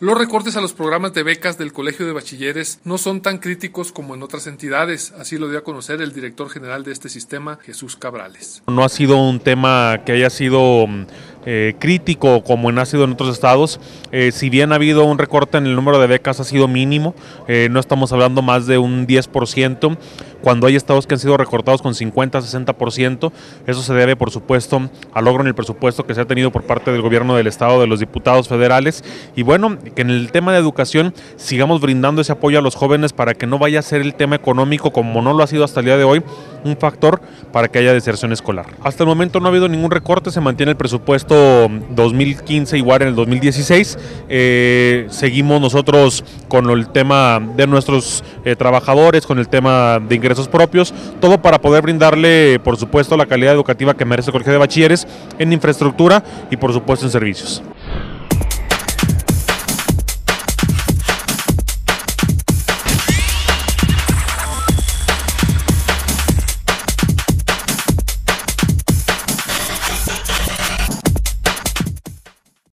Los recortes a los programas de becas del Colegio de Bachilleres no son tan críticos como en otras entidades, así lo dio a conocer el director general de este sistema, Jesús Cabrales. No ha sido un tema que haya sido eh, crítico como en ha sido en otros estados. Eh, si bien ha habido un recorte en el número de becas, ha sido mínimo, eh, no estamos hablando más de un 10%, cuando hay estados que han sido recortados con 50, 60%, eso se debe por supuesto al logro en el presupuesto que se ha tenido por parte del gobierno del estado, de los diputados federales, y bueno, que en el tema de educación sigamos brindando ese apoyo a los jóvenes para que no vaya a ser el tema económico como no lo ha sido hasta el día de hoy un factor para que haya deserción escolar. Hasta el momento no ha habido ningún recorte, se mantiene el presupuesto 2015 igual en el 2016. Eh, seguimos nosotros con el tema de nuestros eh, trabajadores, con el tema de ingresos propios, todo para poder brindarle, por supuesto, la calidad educativa que merece el Colegio de Bachilleres en infraestructura y, por supuesto, en servicios.